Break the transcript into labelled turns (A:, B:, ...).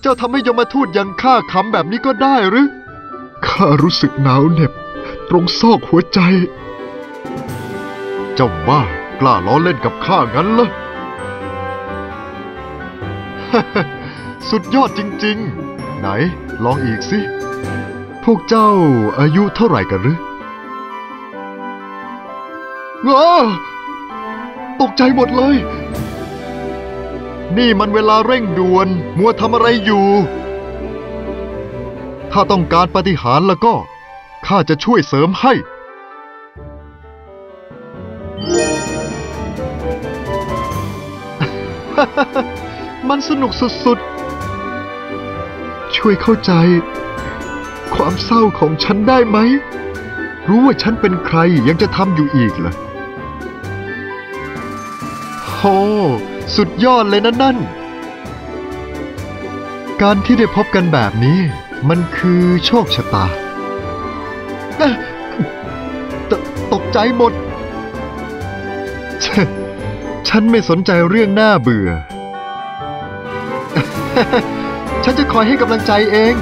A: เจ้าทำให้ยมทูตยังข้าขำแบบนี้ก็ได้หรือ ข้ารู้สึกหนาวเหน็บ ตรงซอกหัวใจ เจ้าบ้ากล้าล้อเล่นกับข้างั้นเหรอ สุดยอดจริงๆ ไหนลองอีกสิ พวกเจ้าอายุเท่าไหร่กันหรืออ้าตกใจหมดเลย นี่มันเวลาเร่งด่วน มัวทำอะไรอยู่ ถ้าต้องการปฏิหารแล้วก็ ข้าจะช่วยเสริมให้ มันสนุกสุดๆ ช่วยเข้าใจ ความเศร้าของฉันได้ไหม รู้ว่าฉันเป็นใครยังจะทำอยู่อีกเหรอโห สุดยอดเลยนะนั่น การที่ได้พบกันแบบนี้ มันคือโชคชะตาตตกใจหมด ฉันไม่สนใจเรื่องหน่าเบื่อ ฉันจะคอยให้กำลังใจเอง